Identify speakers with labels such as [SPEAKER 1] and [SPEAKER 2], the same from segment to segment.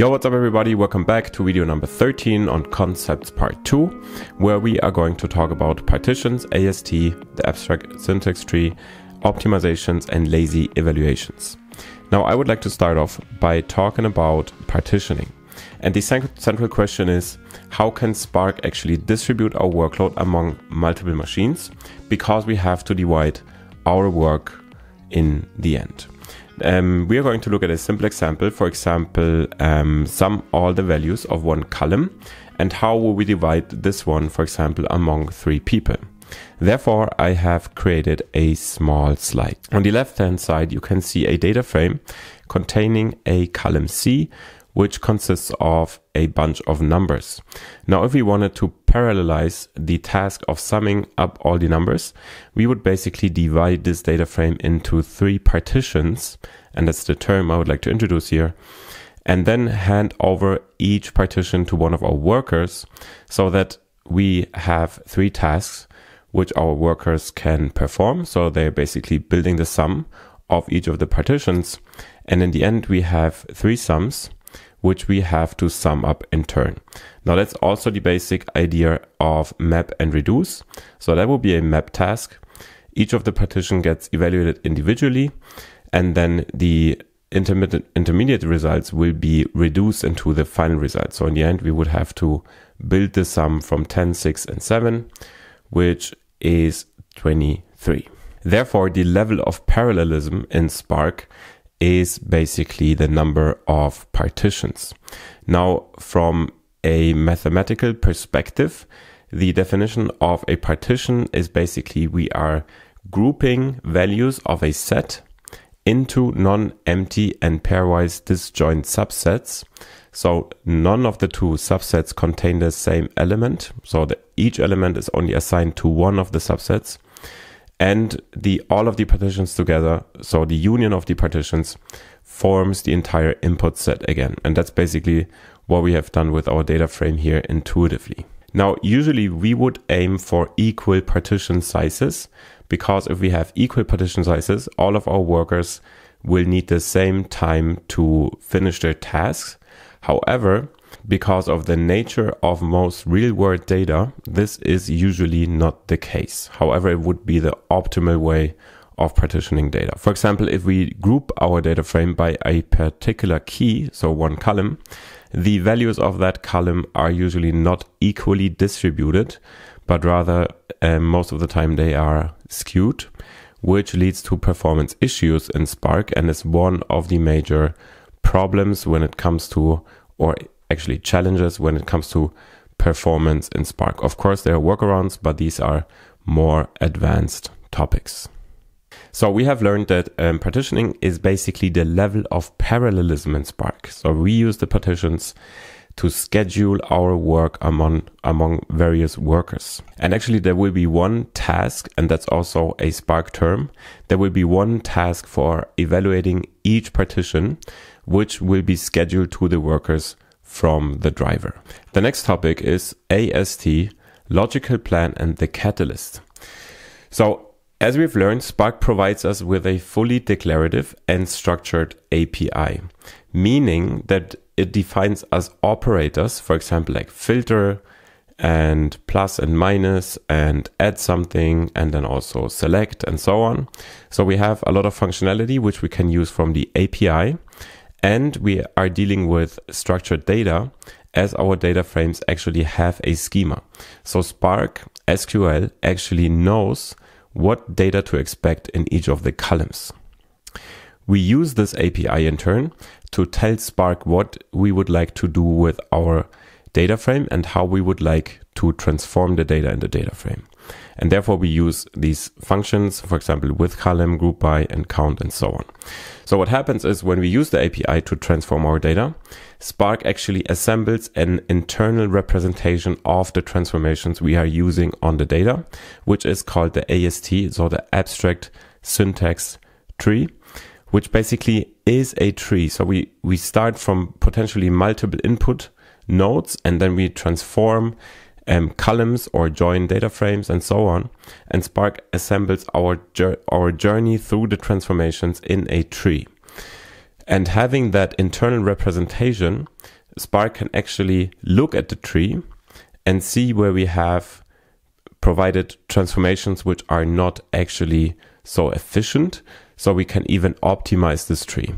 [SPEAKER 1] Yo, what's up everybody? Welcome back to video number 13 on concepts part 2, where we are going to talk about partitions, AST, the abstract syntax tree, optimizations and lazy evaluations. Now I would like to start off by talking about partitioning. And the central question is, how can Spark actually distribute our workload among multiple machines? Because we have to divide our work in the end. Um, we are going to look at a simple example. For example, um, sum all the values of one column and how will we divide this one, for example, among three people. Therefore, I have created a small slide. On the left hand side, you can see a data frame containing a column C which consists of a bunch of numbers. Now, if we wanted to parallelize the task of summing up all the numbers, we would basically divide this data frame into three partitions, and that's the term I would like to introduce here, and then hand over each partition to one of our workers so that we have three tasks which our workers can perform. So they're basically building the sum of each of the partitions. And in the end, we have three sums which we have to sum up in turn. Now that's also the basic idea of map and reduce. So that will be a map task. Each of the partition gets evaluated individually and then the intermediate, intermediate results will be reduced into the final result. So in the end, we would have to build the sum from 10, 6 and 7, which is 23. Therefore, the level of parallelism in Spark is basically the number of partitions. Now, from a mathematical perspective, the definition of a partition is basically we are grouping values of a set into non-empty and pairwise disjoint subsets. So none of the two subsets contain the same element. So the, each element is only assigned to one of the subsets and the all of the partitions together so the union of the partitions forms the entire input set again. And that's basically what we have done with our data frame here intuitively. Now usually we would aim for equal partition sizes because if we have equal partition sizes all of our workers will need the same time to finish their tasks. However because of the nature of most real world data, this is usually not the case. However, it would be the optimal way of partitioning data. For example, if we group our data frame by a particular key, so one column, the values of that column are usually not equally distributed, but rather um, most of the time they are skewed, which leads to performance issues in Spark and is one of the major problems when it comes to or actually challenges when it comes to performance in Spark. Of course, there are workarounds, but these are more advanced topics. So we have learned that um, partitioning is basically the level of parallelism in Spark. So we use the partitions to schedule our work among among various workers. And actually there will be one task and that's also a Spark term. There will be one task for evaluating each partition which will be scheduled to the workers from the driver. The next topic is AST, logical plan and the catalyst. So as we've learned, Spark provides us with a fully declarative and structured API, meaning that it defines as operators, for example, like filter and plus and minus and add something and then also select and so on. So we have a lot of functionality which we can use from the API and we are dealing with structured data as our data frames actually have a schema. So Spark SQL actually knows what data to expect in each of the columns. We use this API in turn to tell Spark what we would like to do with our data frame and how we would like to transform the data in the data frame. And therefore we use these functions, for example, with column, group by, and count, and so on. So what happens is when we use the API to transform our data, Spark actually assembles an internal representation of the transformations we are using on the data, which is called the AST, so the abstract syntax tree, which basically is a tree. So we, we start from potentially multiple input nodes and then we transform um, columns or join data frames and so on. And Spark assembles our, our journey through the transformations in a tree. And having that internal representation, Spark can actually look at the tree and see where we have provided transformations which are not actually so efficient. So we can even optimize this tree.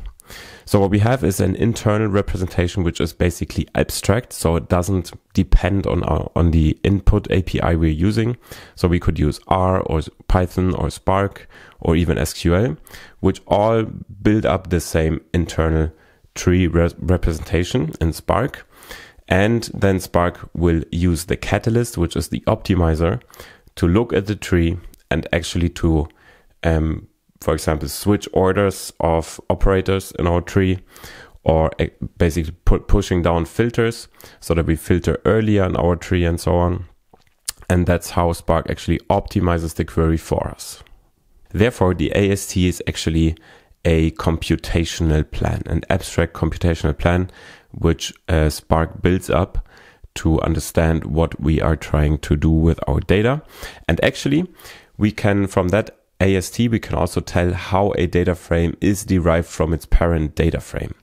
[SPEAKER 1] So what we have is an internal representation, which is basically abstract. So it doesn't depend on our, on the input API we're using. So we could use R or Python or Spark or even SQL, which all build up the same internal tree re representation in Spark. And then Spark will use the catalyst, which is the optimizer, to look at the tree and actually to um, for example, switch orders of operators in our tree or basically put pushing down filters so that we filter earlier in our tree and so on. And that's how Spark actually optimizes the query for us. Therefore, the AST is actually a computational plan, an abstract computational plan, which uh, Spark builds up to understand what we are trying to do with our data. And actually, we can, from that AST, we can also tell how a data frame is derived from its parent data frame.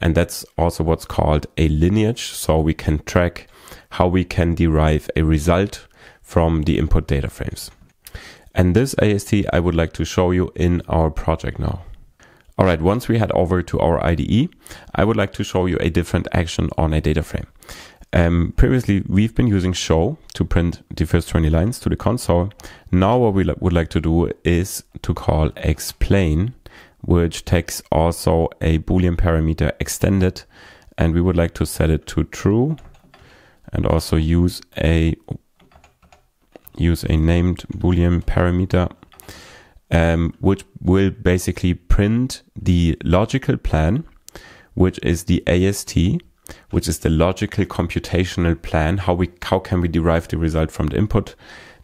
[SPEAKER 1] And that's also what's called a lineage. So we can track how we can derive a result from the input data frames. And this AST I would like to show you in our project now. All right, once we head over to our IDE, I would like to show you a different action on a data frame. Um, previously, we've been using show to print the first 20 lines to the console. Now what we would like to do is to call explain, which takes also a boolean parameter extended, and we would like to set it to true and also use a use a named boolean parameter um, which will basically print the logical plan which is the AST which is the logical computational plan. How we, how can we derive the result from the input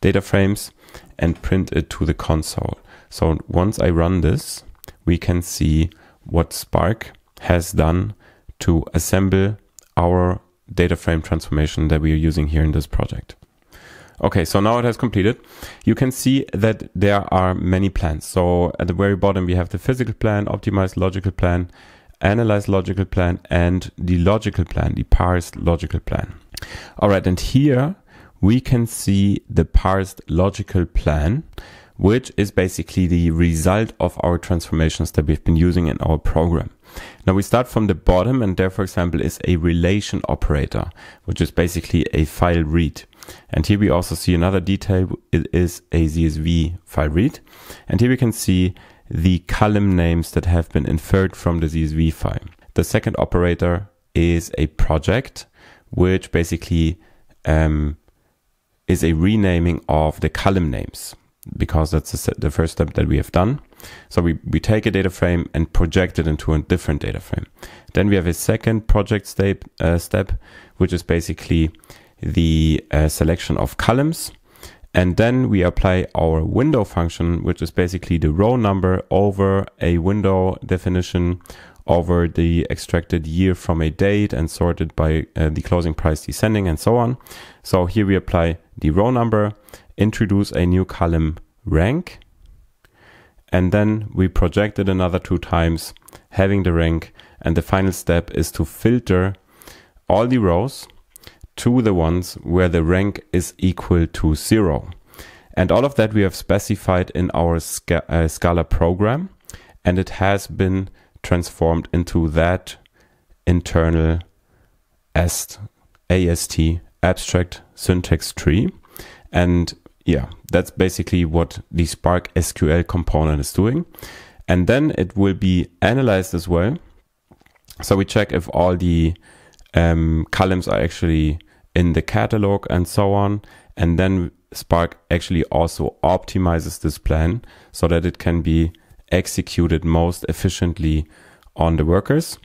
[SPEAKER 1] data frames and print it to the console. So once I run this, we can see what Spark has done to assemble our data frame transformation that we are using here in this project. Okay, so now it has completed. You can see that there are many plans. So at the very bottom, we have the physical plan, optimized logical plan, analyze logical plan and the logical plan, the parsed logical plan. All right, and here we can see the parsed logical plan, which is basically the result of our transformations that we've been using in our program. Now we start from the bottom and there, for example, is a relation operator, which is basically a file read. And here we also see another detail. It is a CSV file read. And here we can see the column names that have been inferred from the CSV file. The second operator is a project, which basically um, is a renaming of the column names because that's the first step that we have done. So we, we take a data frame and project it into a different data frame. Then we have a second project step, uh, step which is basically the uh, selection of columns and then we apply our window function, which is basically the row number over a window definition over the extracted year from a date and sorted by uh, the closing price descending and so on. So here we apply the row number, introduce a new column rank, and then we project it another two times, having the rank. And the final step is to filter all the rows to the ones where the rank is equal to zero. And all of that we have specified in our uh, Scala program, and it has been transformed into that internal AST, AST abstract syntax tree. And yeah, that's basically what the Spark SQL component is doing. And then it will be analyzed as well. So we check if all the um, columns are actually in the catalog and so on. And then Spark actually also optimizes this plan so that it can be executed most efficiently on the workers.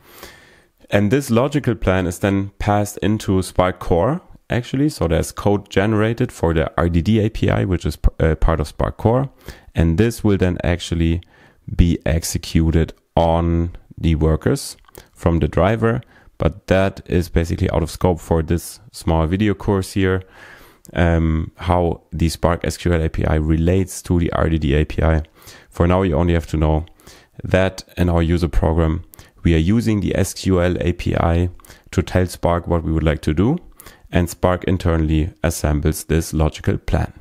[SPEAKER 1] And this logical plan is then passed into Spark Core actually. So there's code generated for the RDD API, which is uh, part of Spark Core. And this will then actually be executed on the workers from the driver but that is basically out of scope for this small video course here. Um, how the Spark SQL API relates to the RDD API. For now, you only have to know that in our user program, we are using the SQL API to tell Spark what we would like to do, and Spark internally assembles this logical plan.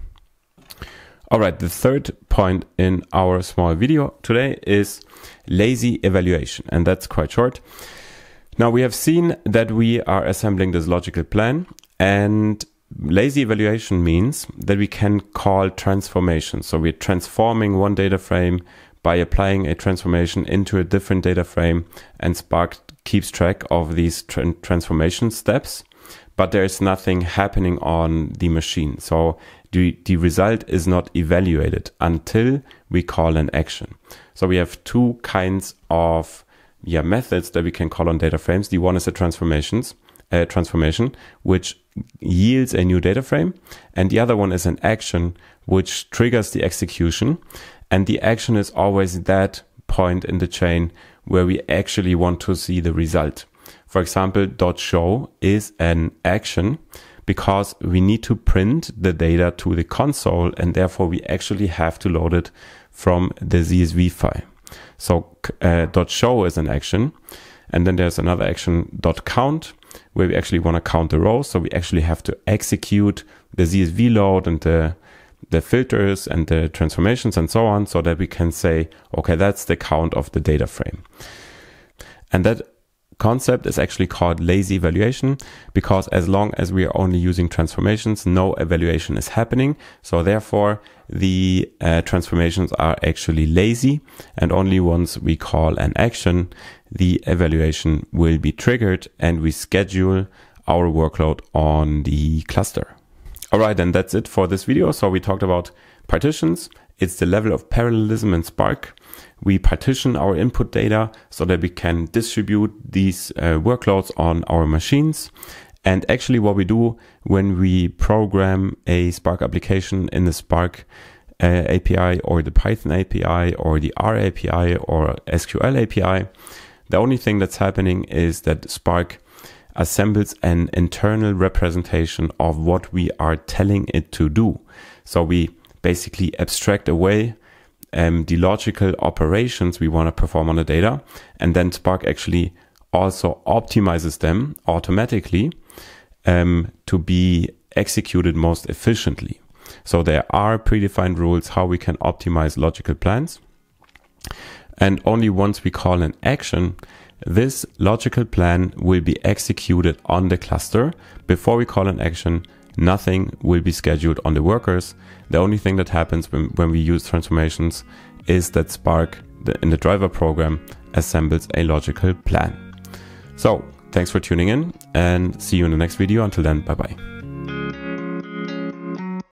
[SPEAKER 1] All right, the third point in our small video today is lazy evaluation, and that's quite short. Now we have seen that we are assembling this logical plan and lazy evaluation means that we can call transformation. So we're transforming one data frame by applying a transformation into a different data frame and Spark keeps track of these tra transformation steps, but there is nothing happening on the machine. So the, the result is not evaluated until we call an action. So we have two kinds of yeah, methods that we can call on data frames. The one is the transformations, uh, transformation, which yields a new data frame. And the other one is an action, which triggers the execution. And the action is always that point in the chain where we actually want to see the result. For example, dot show is an action because we need to print the data to the console and therefore we actually have to load it from the CSV file. So uh, dot show is an action and then there's another action dot count where we actually want to count the rows. So we actually have to execute the CSV load and the the filters and the transformations and so on so that we can say, okay, that's the count of the data frame. And that concept is actually called lazy evaluation because as long as we are only using transformations, no evaluation is happening. So therefore the uh, transformations are actually lazy and only once we call an action, the evaluation will be triggered and we schedule our workload on the cluster. All right, and that's it for this video. So we talked about partitions. It's the level of parallelism in Spark we partition our input data so that we can distribute these uh, workloads on our machines. And actually what we do when we program a Spark application in the Spark uh, API or the Python API or the R API or SQL API, the only thing that's happening is that Spark assembles an internal representation of what we are telling it to do. So we basically abstract away um, the logical operations we want to perform on the data. And then Spark actually also optimizes them automatically um, to be executed most efficiently. So there are predefined rules how we can optimize logical plans. And only once we call an action, this logical plan will be executed on the cluster. Before we call an action, nothing will be scheduled on the workers. The only thing that happens when, when we use transformations is that Spark the, in the driver program assembles a logical plan. So thanks for tuning in and see you in the next video. Until then, bye bye.